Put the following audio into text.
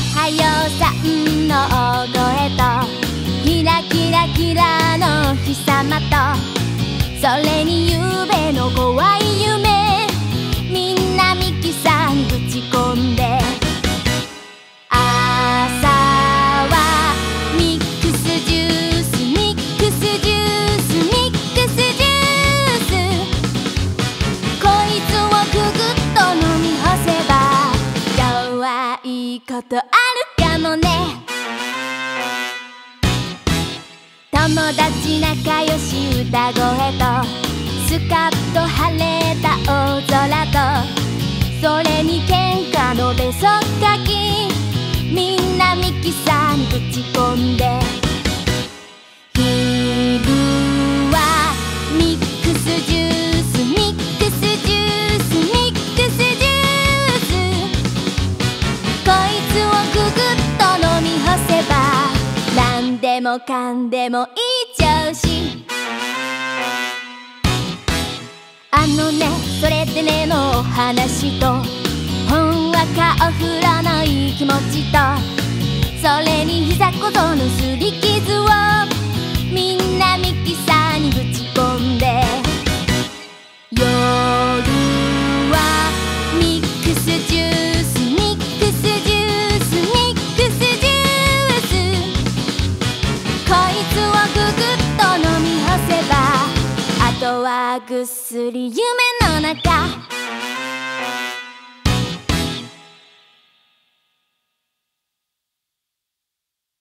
はようさんの大声とキラキラキラの日様とそれにゆうべの怖い夢みんなミキサーことあるかもね。友達仲良し歌声とスカッと晴れた大空とそれに喧嘩のべそっかき。みんなミキサーにぶち込んでもかんでもいい調子。あのねそれってねのお話とほんわかお風呂のいい気持ちとそれにひざことのすり傷をつをぐぐっと飲み干せばあとはぐっすり夢の中。